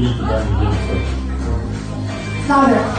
一直在你这里睡。闹着